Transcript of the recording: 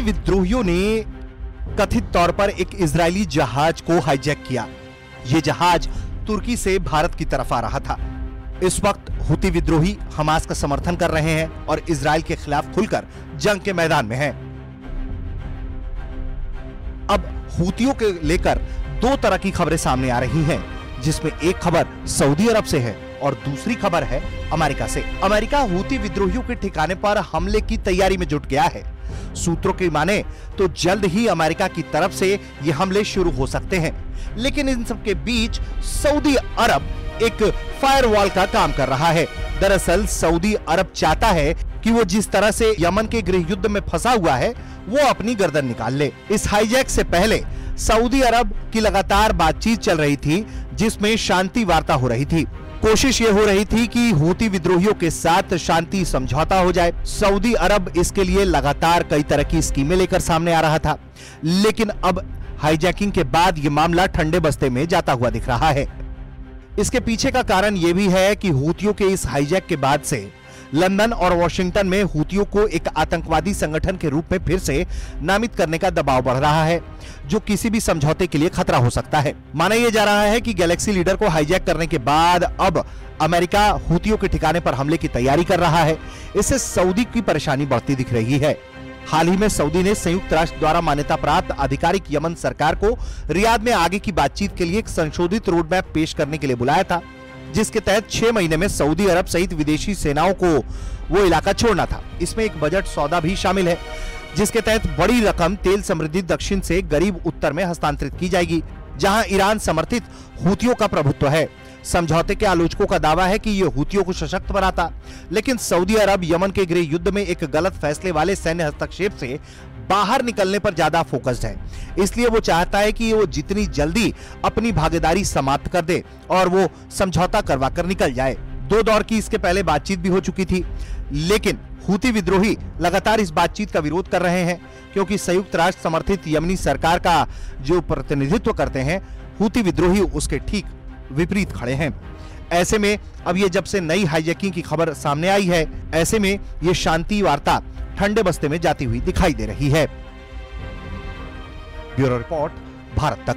विद्रोहियों ने कथित तौर पर एक इजरायली जहाज़ को हाईजैक किया। यह जहाज़ तुर्की से भारत की तरफ़ आ रहा था। इस वक्त हुती विद्रोही हमास का समर्थन कर रहे हैं और इसराइल के खिलाफ खुलकर जंग के मैदान में हैं। अब हुतियों के लेकर दो तरह की खबरें सामने आ रही हैं, जिसमें एक खबर सऊदी अरब से है और दूसरी खबर है अमेरिका से। अमेरिका हुती विद्रोहियों के ठिकाने पर हमले की तैयारी में जुट गया है। सूत्रों की माने तो जल्द ही अमेरिका की तरफ़ से ये हमले शुरू हो सकते हैं। लेकिन इन सब के बीच सऊदी अरब एक फायरवॉल का काम कर रहा है। दरअसल सऊदी अरब चाहता है कि वो जिस तरह से यमन के गृह युद्ध में फंसा हुआ है, वो अपनी गर्दन निकाल ले। इस हाईजैक से पहले सऊदी अरब की लगातार बातचीत चल रही थी जिसमें शांति वार्ता हो रही थी। कोशिश ये हो रही थी कि हूती विद्रोहियों के साथ शांति समझौता हो जाए। सऊदी अरब इसके लिए लगातार कई तरह की स्कीमें लेकर सामने आ रहा था। लेकिन अब हाईजैकिंग के बाद ये मामला ठंडे बस्ते में जाता हुआ दिख रहा है। इसके पीछे का कारण यह भी है कि हूतियों के इस हाईजैक के बाद से लंदन और वॉशिंगटन में हूतियों को एक आतंकवादी संगठन के रूप में फिर से नामित करने का दबाव बढ़ रहा है, जो किसी भी समझौते के लिए खतरा हो सकता है। माना यह जा रहा है कि गैलेक्सी लीडर को हाईजैक करने के बाद अब अमेरिका हूतियों के ठिकाने पर हमले की तैयारी कर रहा है। इससे सऊदी की परेशानी बढ़ती दिख रही है। हाल ही में सऊदी ने संयुक्त राष्ट्र द्वारा मान्यता प्राप्त आधिकारिक यमन सरकार को रियाद में आगे की बातचीत के लिए एक संशोधित रोड मैप पेश करने के लिए बुलाया था। जिसके तहत छह महीने में सऊदी अरब सहित विदेशी सेनाओं को वो इलाका छोड़ना था। इसमें एक बजट सौदा भी शामिल है, जिसके तहत बड़ी रकम तेल समृद्धि दक्षिण से गरीब उत्तर में हस्तांतरित की जाएगी, जहाँ ईरान समर्थित हूतियों का प्रभुत्व है। समझौते के आलोचकों का दावा है कि यह हुतियों को सशक्त बनाता। लेकिन सऊदी अरब यमन के गृह युद्ध में एक गलत फैसले वाले सैन्य हस्तक्षेप से बाहर निकलने पर ज़्यादा फोकस्ड है। इसलिए वो चाहता है कि वो जितनी जल्दी अपनी भागीदारी समाप्त कर दे और वो समझौता करवा कर निकल जाए। दो दौर की इसके पहले बातचीत भी हो चुकी थी। लेकिन हूती विद्रोही लगातार इस बातचीत का विरोध कर रहे हैं, क्योंकि संयुक्त राष्ट्र समर्थित यमनी सरकार का जो प्रतिनिधित्व करते हैं, हूती विद्रोही उसके ठीक विपरीत खड़े हैं। ऐसे में अब ये जब से नई हाईजैकिंग की खबर सामने आई है, ऐसे में ये शांति वार्ता ठंडे बस्ते में जाती हुई दिखाई दे रही है। ब्यूरो रिपोर्ट, भारत तक।